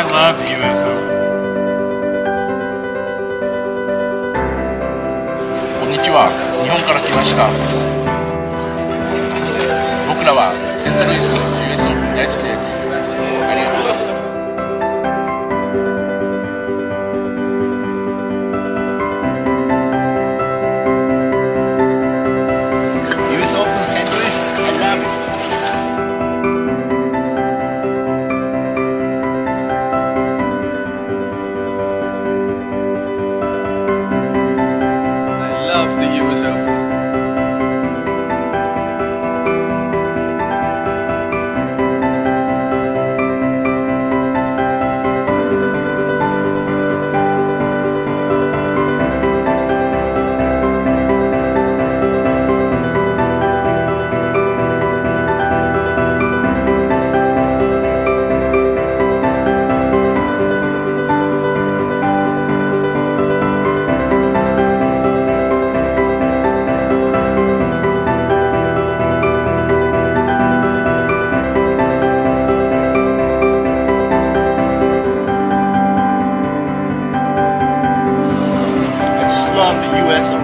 I love the US Open. こんにちは日本から来ました僕らはセントルイスの US オープン大好きです。U.S. Open.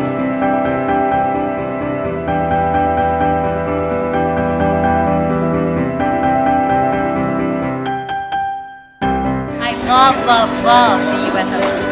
I love, love, love the US Open.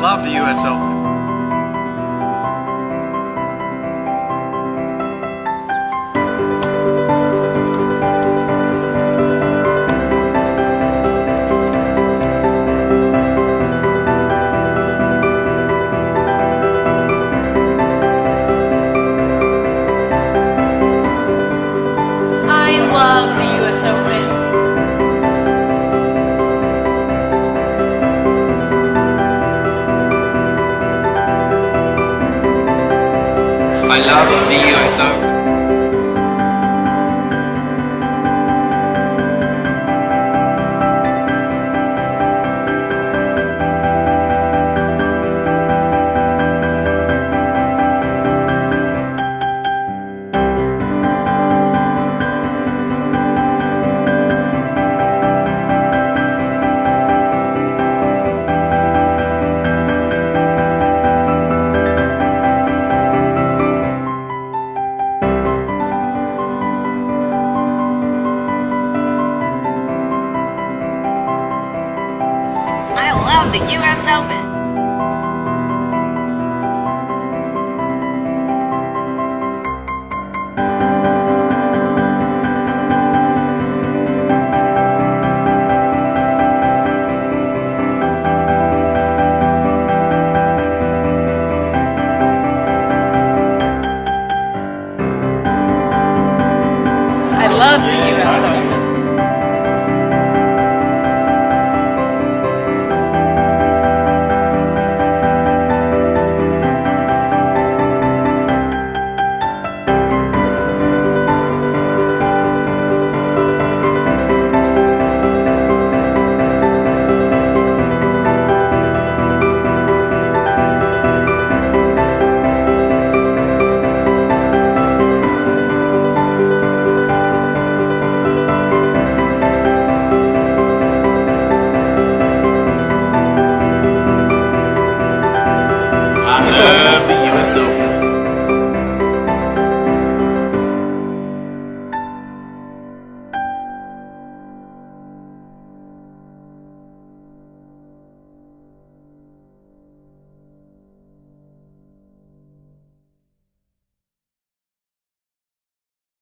Love the U.S. Open. Love Open. The US Love the US Open.